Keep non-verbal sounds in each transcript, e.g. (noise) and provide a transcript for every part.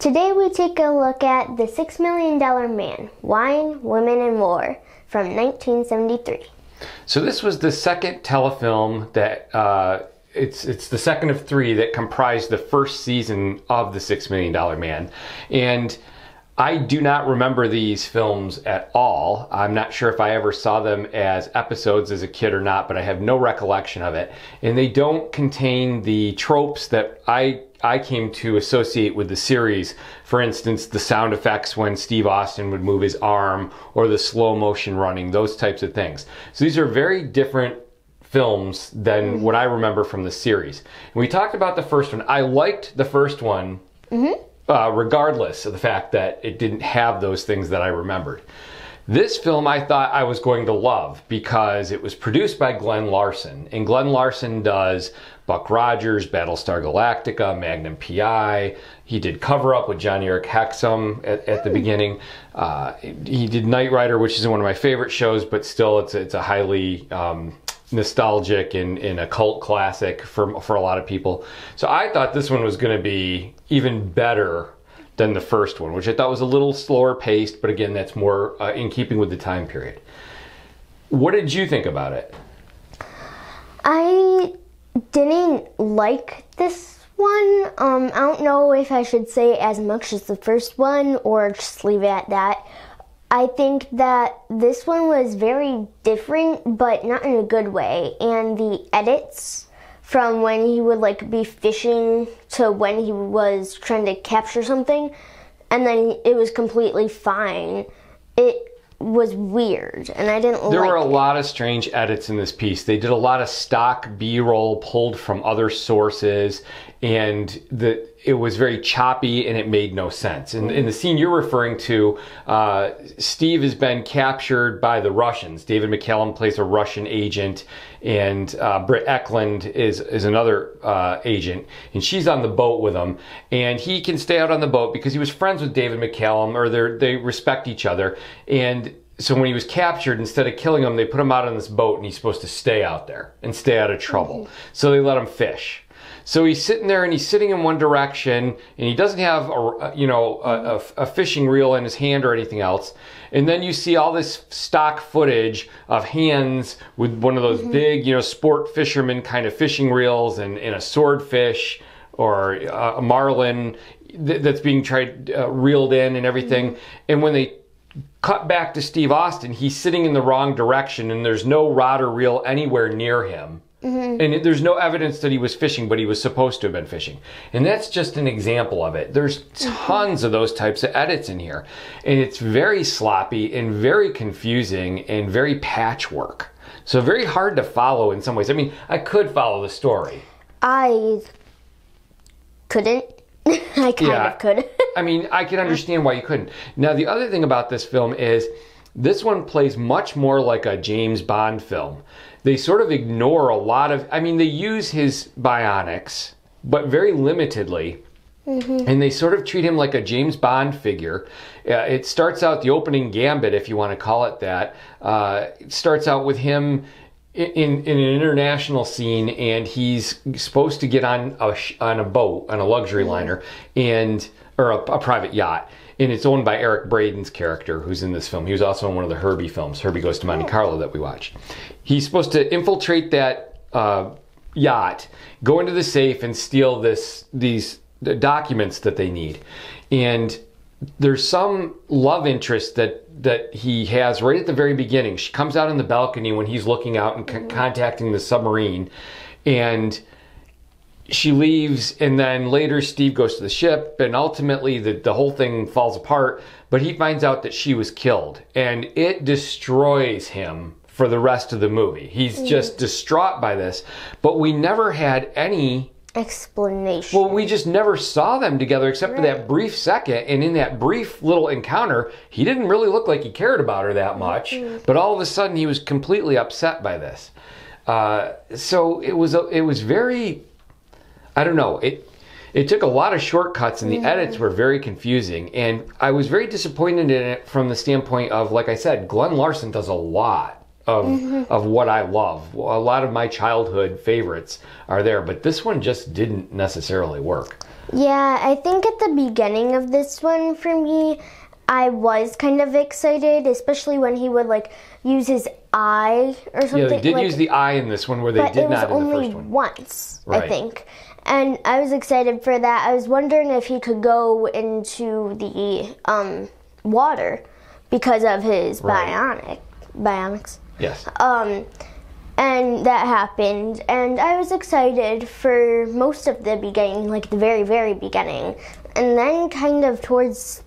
Today we take a look at The Six Million Dollar Man Wine, Women, and War from 1973. So this was the second telefilm that uh, it's it's the second of three that comprised the first season of the Six Million Dollar Man, and I do not remember these films at all. I'm not sure if I ever saw them as episodes as a kid or not, but I have no recollection of it. And they don't contain the tropes that I I came to associate with the series. For instance, the sound effects when Steve Austin would move his arm or the slow motion running, those types of things. So these are very different films than what I remember from the series. And we talked about the first one. I liked the first one, mm-hmm. Uh, regardless of the fact that it didn't have those things that I remembered. This film I thought I was going to love because it was produced by Glen Larson. And Glen Larson does Buck Rogers, Battlestar Galactica, Magnum PI. He did Cover Up with Jon-Erik Hexum at, at the beginning. Uh, he did Knight Rider, which is one of my favorite shows, but still it's, it's a highly um, nostalgic and, and a cult classic for, for a lot of people. So I thought this one was going to be even better than the first one, which I thought was a little slower paced, but again, that's more uh, in keeping with the time period. What did you think about it? I didn't like this one. Um, I don't know if I should say as much as the first one or just leave it at that. I think that this one was very different, but not in a good way. And the edits from when he would like be fishing to when he was trying to capture something, and then it was completely fine. It was weird, and I didn't There like were a it. lot of strange edits in this piece. They did a lot of stock B-roll pulled from other sources, and the it was very choppy and it made no sense. And in the scene you're referring to, uh, Steve has been captured by the Russians. David McCallum plays a Russian agent, and uh, Britt Ekland is is another uh, agent, and she's on the boat with him. And he can stay out on the boat because he was friends with David McCallum, or they they respect each other. And so when he was captured, instead of killing him, they put him out on this boat, and he's supposed to stay out there and stay out of trouble. So they let him fish. So he's sitting there and he's sitting in one direction and he doesn't have a you know a, a, a fishing reel in his hand or anything else. And then you see all this stock footage of hands with one of those big you know sport fisherman kind of fishing reels and, and a swordfish or uh, a marlin that's being tried uh, reeled in and everything. And when they cut back to Steve Austin, he's sitting in the wrong direction and there's no rod or reel anywhere near him. Mm-hmm. And there's no evidence that he was fishing, but he was supposed to have been fishing. And that's just an example of it. There's mm-hmm. tons of those types of edits in here. And it's very sloppy and very confusing and very patchwork. So very hard to follow in some ways. I mean, I could follow the story. I couldn't. (laughs) I kind Yeah. of could. I mean, I can understand why you couldn't. Now, the other thing about this film is this one plays much more like a James Bond film. They sort of ignore a lot of, I mean, they use his bionics, but very limitedly. And they sort of treat him like a James Bond figure. Uh, it starts out the opening gambit, if you want to call it that. Uh, it starts out with him in, in, in an international scene, and he's supposed to get on a on a boat, on a luxury liner, and or a, a private yacht, and it's owned by Eric Braeden's character, who's in this film. He was also in one of the Herbie films, Herbie Goes to Monte Carlo, that we watched. He's supposed to infiltrate that uh, yacht, go into the safe, and steal this these the documents that they need, and there's some love interest that that he has right at the very beginning. She comes out on the balcony when he's looking out and c- contacting the submarine, and she leaves. And then later, Steve goes to the ship, and ultimately, the the whole thing falls apart. But he finds out that she was killed, and it destroys him for the rest of the movie. He's just distraught by this. But we never had any Explanation. well, we just never saw them together except for that brief second. And in that brief little encounter, he didn't really look like he cared about her that much. But all of a sudden, he was completely upset by this. Uh, so it was a, it was very, I don't know it. It took a lot of shortcuts, and the edits were very confusing. And I was very disappointed in it from the standpoint of, like I said, Glen Larson does a lot of Mm-hmm. of what I love. A lot of my childhood favorites are there, but this one just didn't necessarily work. Yeah, I think at the beginning of this one for me, I was kind of excited, especially when he would like use his eye or something. Yeah, they did like, use the eye in this one where they did not in the first one. once, I think. And I was excited for that. I was wondering if he could go into the um, water because of his Right. bionic bionics. Yes. Um, and that happened, and I was excited for most of the beginning, like the very, very beginning, and then kind of towards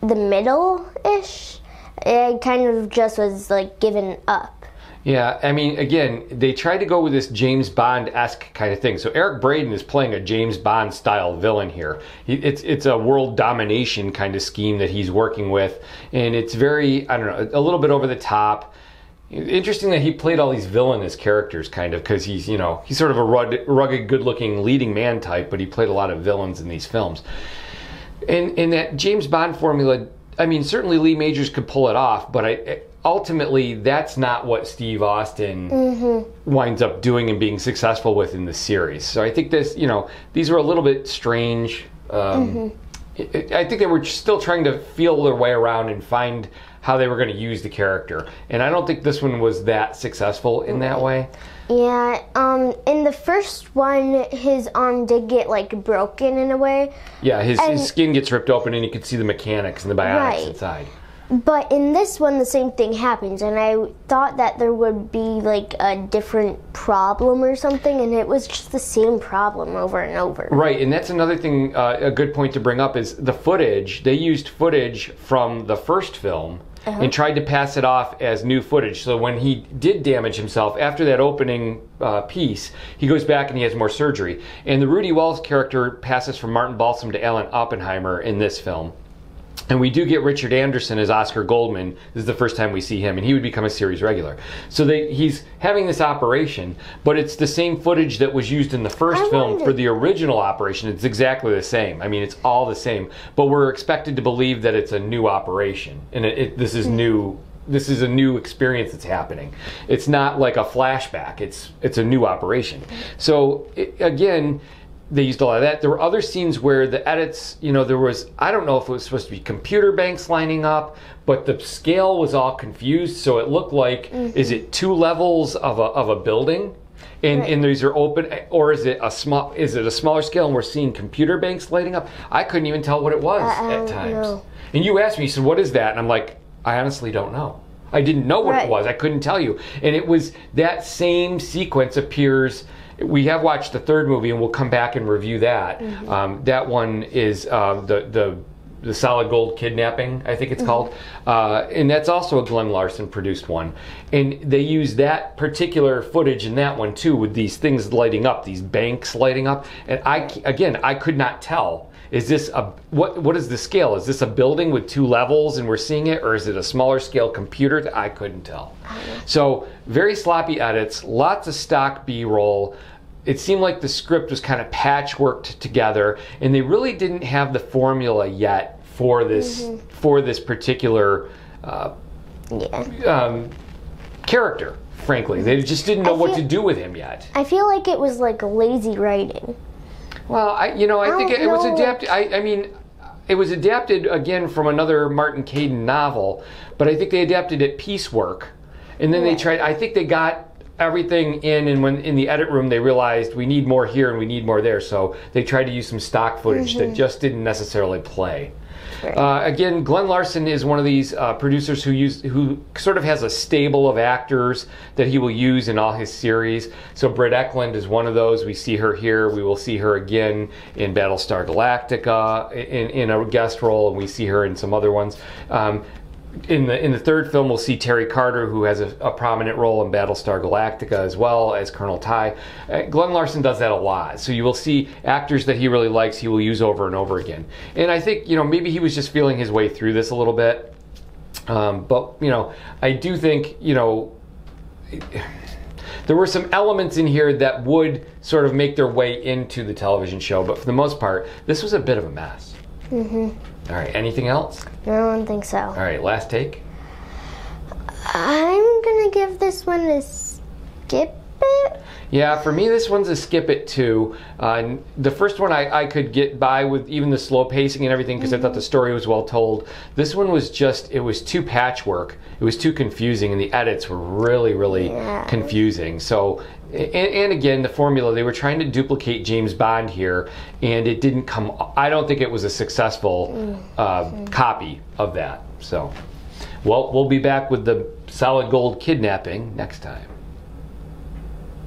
the middle ish, I kind of just was like given up. Yeah, I mean, again, they tried to go with this James Bond esque kind of thing. So Eric Braeden is playing a James Bond style villain here. He, it's it's a world domination kind of scheme that he's working with, and it's very I don't know a little bit over the top. Interesting that he played all these villainous characters, kind of, because he's you know he's sort of a rugged, rugged, good-looking leading man type, but he played a lot of villains in these films. And in that James Bond formula, I mean, certainly Lee Majors could pull it off, but I, ultimately that's not what Steve Austin winds up doing and being successful with in the series. So I think this, you know, these were a little bit strange. Um, I I think they were still trying to feel their way around and find how they were going to use the character, and I don't think this one was that successful in that way. Yeah, um, in the first one, his arm did get like broken in a way, Yeah, his, And- his skin gets ripped open, and you can see the mechanics and the bionics Right. inside. But in this one, the same thing happens, and I thought that there would be like a different problem or something, and it was just the same problem over and over. Right, and that's another thing, uh, a good point to bring up is the footage. They used footage from the first film and tried to pass it off as new footage. So when he did damage himself after that opening uh, piece, he goes back and he has more surgery. And the Rudy Wells character passes from Martin Balsam to Alan Oppenheimer in this film. And we do get Richard Anderson as Oscar Goldman. This is the first time we see him, and he would become a series regular. So they, he's having this operation, but it's the same footage that was used in the first I film wonder- for the original operation. It's exactly the same. I mean, it's all the same, but we're expected to believe that it's a new operation, and it, it, this is hmm. new. This is a new experience that's happening. It's not like a flashback. It's it's a new operation. Hmm. So it, again, they used a lot of that. There were other scenes where the edits, you know, there was, I don't know if it was supposed to be computer banks lining up, but the scale was all confused. So it looked like, is mm-hmm. it two levels of a, of a building? And, Right. and these are open, or is it a small? Is it a smaller scale, and we're seeing computer banks lighting up? I couldn't even tell what it was uh, I at times. know. And you asked me, you said, "What is that?" And I'm like, "I honestly don't know. I didn't know what Right. it was. I couldn't tell you." And it was that same sequence appears. We have watched the third movie, and we'll come back and review that. Mm-hmm. Um, that one is uh, the the the solid gold kidnapping, I think it's called, uh, and that's also a Glen Larson produced one. And they use that particular footage in that one too, with these things lighting up, these banks lighting up. And I again, I could not tell. Is this a what? What is the scale? Is this a building with two levels and we're seeing it, or is it a smaller scale computer? I couldn't tell. So very sloppy edits, lots of stock B-roll it seemed like the script was kind of patchworked together and they really didn't have the formula yet for this for this particular uh, Yeah. um, character frankly they just didn't know what to do with him yet I feel like it was like lazy writing. Well i you know i, I think it, it was adapted I, I mean it was adapted again from another Martin Caidin novel but i think they adapted it piecework. And then they tried i think they got everything in and when in the edit room they realized we need more here and we need more there. So they tried to use some stock footage that mm-hmm. just didn't necessarily play Right. uh, again, Glen Larson is one of these uh, producers who use who sort of has a stable of actors that he will use in all his series. So Britt Ekland is one of those. We see her here. We will see her again in Battlestar Galactica in, in a guest role, and we see her in some other ones. Um, in the in the third film, we'll see Terry Carter, who has a, a prominent role in Battlestar Galactica as well as Colonel Tigh. Uh, Glen Larson does that a lot, so you will see actors that he really likes. He will use over and over again. And I think you know maybe he was just feeling his way through this a little bit. Um, but you know, I do think you know there were some elements in here that would sort of make their way into the television show, but for the most part, this was a bit of a mess. Mm-hmm. All right. Anything else? No, I don't think so. All right. Last take. I'm gonna give this one a skip it. Yeah, for me, this one's a skip it too. Uh, the first one I, I could get by with even the slow pacing and everything because I thought the story was well told. This one was just, it was too patchwork. It was too confusing, and the edits were really, really Yeah. confusing. So, and, and again, the formula, they were trying to duplicate James Bond here, and it didn't come, I don't think it was a successful uh, copy of that. So, well, we'll be back with the solid gold kidnapping next time.